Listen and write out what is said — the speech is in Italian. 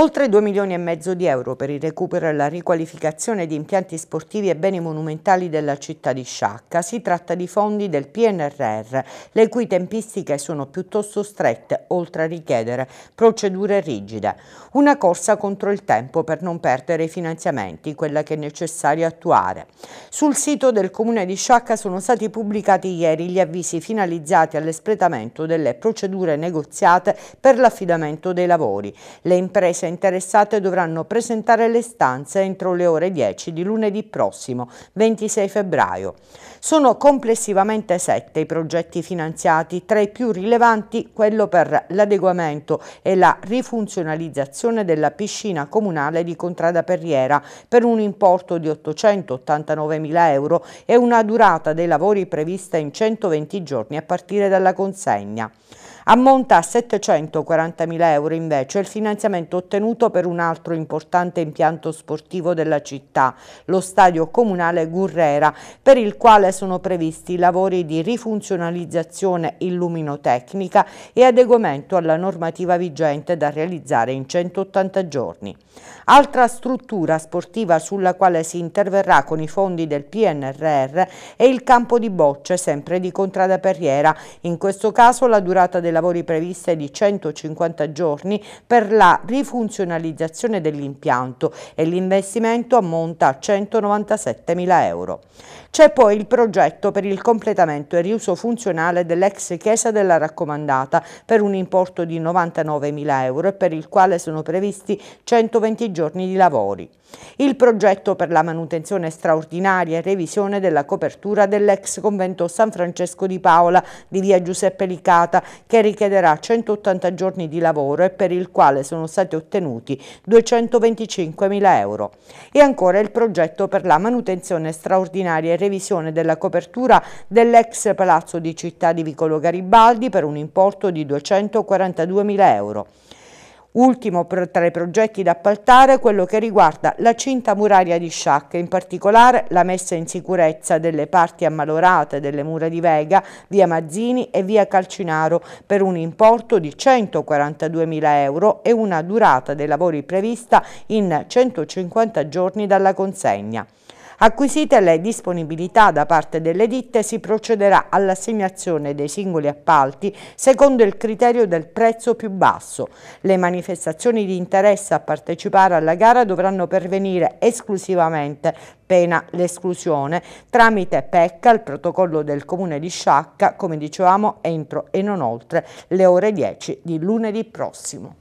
Oltre 2 milioni e mezzo di euro per il recupero e la riqualificazione di impianti sportivi e beni monumentali della città di Sciacca. Si tratta di fondi del PNRR, le cui tempistiche sono piuttosto strette, oltre a richiedere procedure rigide. Una corsa contro il tempo per non perdere i finanziamenti, quella che è necessario attuare. Sul sito del comune di Sciacca sono stati pubblicati ieri gli avvisi finalizzati all'espletamento delle procedure negoziate per l'affidamento dei lavori. Le imprese interessate dovranno presentare le stanze entro le ore 10 di lunedì prossimo, 26 febbraio. Sono complessivamente sette i progetti finanziati, tra i più rilevanti quello per l'adeguamento e la rifunzionalizzazione della piscina comunale di Contrada Perriera per un importo di 889 mila euro e una durata dei lavori prevista in 120 giorni a partire dalla consegna. Ammonta a 740.000 euro invece il finanziamento ottenuto per un altro importante impianto sportivo della città, lo stadio comunale Gurrera, per il quale sono previsti lavori di rifunzionalizzazione illuminotecnica e adeguamento alla normativa vigente da realizzare in 180 giorni. Altra struttura sportiva sulla quale si interverrà con i fondi del PNRR è il campo di bocce, sempre di Contrada Perriera. In questo caso la durata del lavori previste di 150 giorni per la rifunzionalizzazione dell'impianto e l'investimento ammonta a 197 mila euro. C'è poi il progetto per il completamento e riuso funzionale dell'ex chiesa della raccomandata per un importo di 99 mila euro e per il quale sono previsti 120 giorni di lavori. Il progetto per la manutenzione straordinaria e revisione della copertura dell'ex convento San Francesco di Paola di via Giuseppe Licata che richiederà 180 giorni di lavoro e per il quale sono stati ottenuti 225 mila euro. E ancora il progetto per la manutenzione straordinaria e revisione della copertura dell'ex palazzo di città di Vicolo Garibaldi per un importo di 242 mila euro. Ultimo tra i progetti da appaltare quello che riguarda la cinta muraria di Sciacca, in particolare la messa in sicurezza delle parti ammalorate delle mura di Vega, via Mazzini e via Calcinaro per un importo di 142.000 euro e una durata dei lavori prevista in 150 giorni dalla consegna. Acquisite le disponibilità da parte delle ditte si procederà all'assegnazione dei singoli appalti secondo il criterio del prezzo più basso. Le manifestazioni di interesse a partecipare alla gara dovranno pervenire esclusivamente pena l'esclusione tramite PECCA, il protocollo del comune di Sciacca, come dicevamo entro e non oltre le ore 10 di lunedì prossimo.